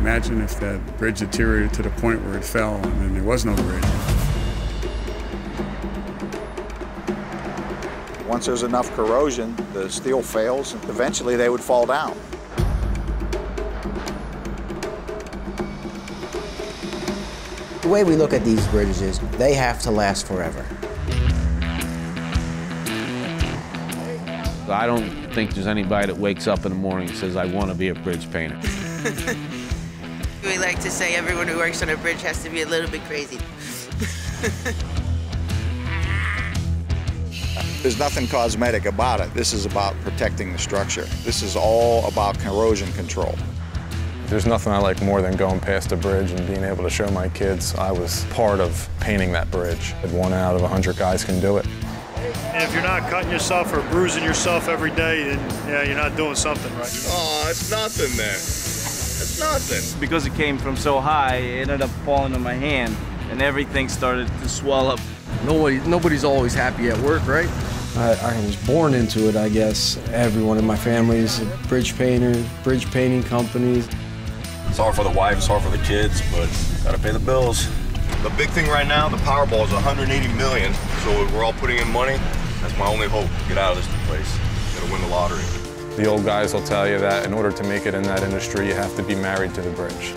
Imagine if that bridge deteriorated to the point where it fell and then there was no bridge. Once there's enough corrosion, the steel fails, and eventually they would fall down. The way we look at these bridges is they have to last forever. I don't think there's anybody that wakes up in the morning and says, I want to be a bridge painter. we like to say everyone who works on a bridge has to be a little bit crazy. There's nothing cosmetic about it. This is about protecting the structure. This is all about corrosion control. There's nothing I like more than going past a bridge and being able to show my kids I was part of painting that bridge. One out of a 100 guys can do it. And if you're not cutting yourself or bruising yourself every day, then yeah, you're not doing something right. Oh, it's nothing there. It's nothing. Because it came from so high, it ended up falling on my hand, and everything started to swell up. Nobody, nobody's always happy at work, right? I, I was born into it, I guess. Everyone in my family is a bridge painter, bridge painting companies. It's hard for the wife, it's hard for the kids, but gotta pay the bills. The big thing right now, the Powerball is 180 million, so we're all putting in money. That's my only hope, get out of this place. Gotta win the lottery. The old guys will tell you that in order to make it in that industry, you have to be married to the bridge.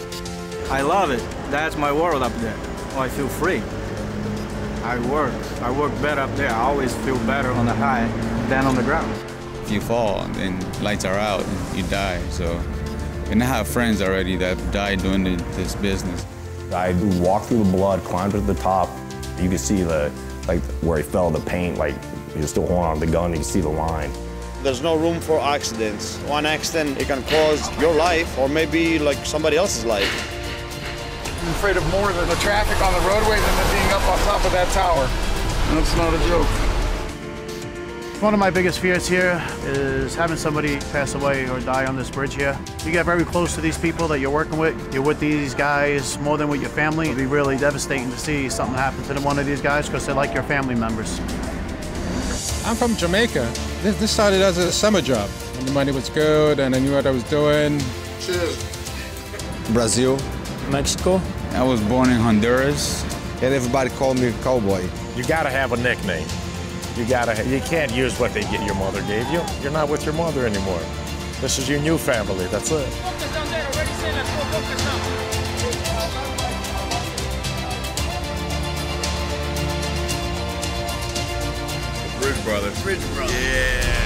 I love it. That's my world up there. Oh, I feel free. I work. I work better up there. I always feel better on the high than on the ground. If you fall and lights are out, you die. So, and I have friends already that died doing this business. I walked through the blood, climbed to the top. You could see the, like, where he fell, the paint, like, he was still holding on to the gun, you can see the line. There's no room for accidents. One accident, it can cause your life or maybe, like, somebody else's life. I'm afraid of more than the traffic on the roadway than the being up on top of that tower. That's not a joke. One of my biggest fears here is having somebody pass away or die on this bridge here. You get very close to these people that you're working with. You're with these guys more than with your family. It'd be really devastating to see something happen to one of these guys because they're like your family members. I'm from Jamaica. This, this started as a summer job. And the money was good and I knew what I was doing. Cheers. Brazil. Mexico. I was born in Honduras. And everybody called me cowboy. You gotta have a nickname. You gotta. You can't use what they get your mother gave you. You're not with your mother anymore. This is your new family. That's it. Yeah.